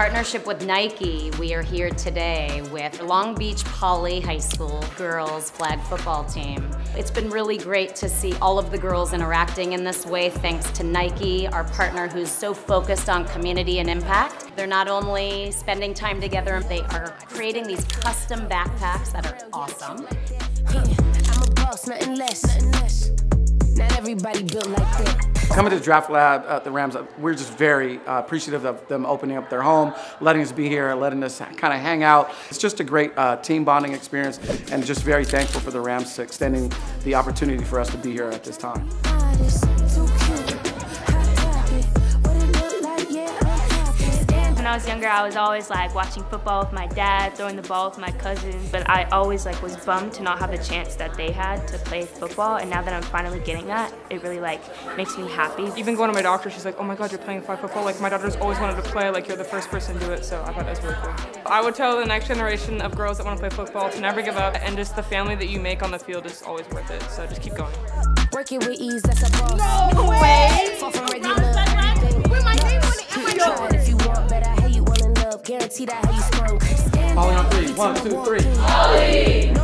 partnership with Nike, we are here today with Long Beach Poly High School girls flag football team. It's been really great to see all of the girls interacting in this way thanks to Nike, our partner who's so focused on community and impact. They're not only spending time together, they are creating these custom backpacks that are awesome. Not everybody built like that. Coming to the Draft Lab at the Rams, uh, we're just very uh, appreciative of them opening up their home, letting us be here, letting us kind of hang out. It's just a great uh, team bonding experience and just very thankful for the Rams extending the opportunity for us to be here at this time. Was younger, I was always like watching football with my dad, throwing the ball with my cousins, but I always like was bummed to not have the chance that they had to play football. And now that I'm finally getting that, it really like makes me happy. Even going to my doctor, she's like, "Oh my God, you're playing flag football!" Like my daughter's always wanted to play. Like you're the first person to do it, so I thought that was really cool. I would tell the next generation of girls that want to play football to never give up, and just the family that you make on the field is always worth it. So just keep going. Work it with ease, that's a boss. No way! I hate you all in love. Guarantee that how you sprung. Poly on three. One, two, three.